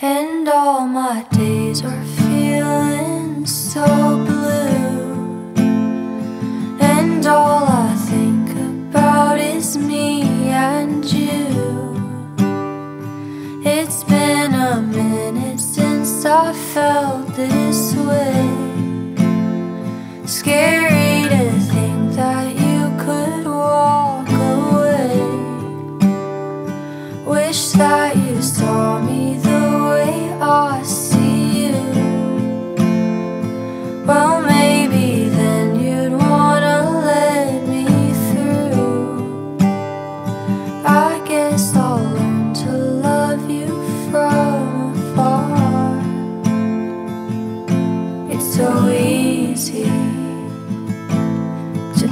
And all my days are feeling so blue. And all I think about is me and you. It's been a minute since I felt this way. Scary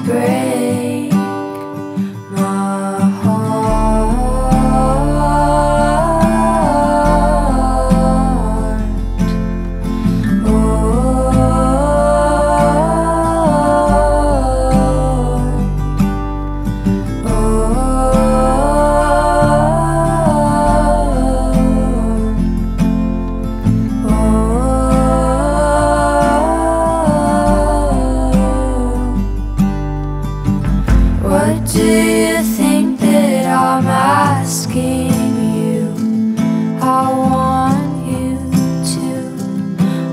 to Do you think that I'm asking you? I want you to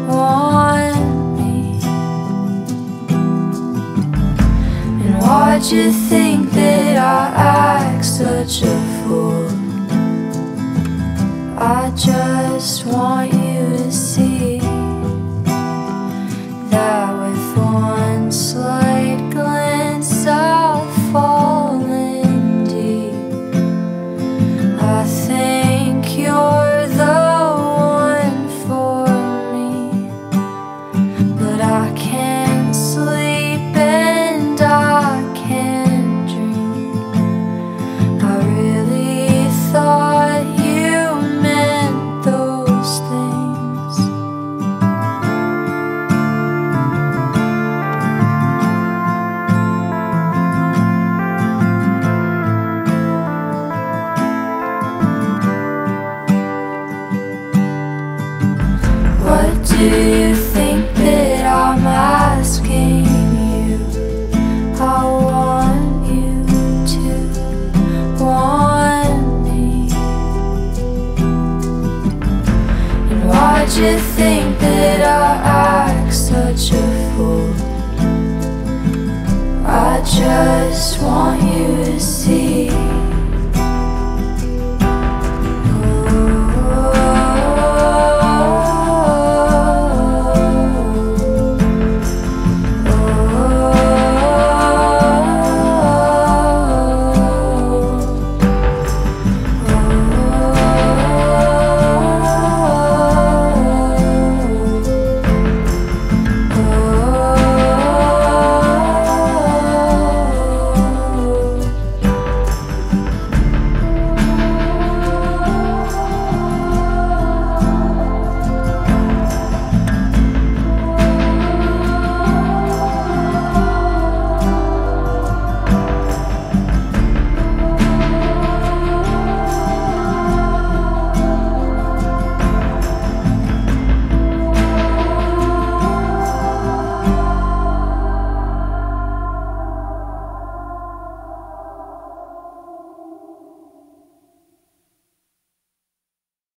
want me. And why'd you think that I act such a fool? I just want you to see do you think that I'm asking you? I want you to want me. And why'd you think that I act such a fool? I just want you to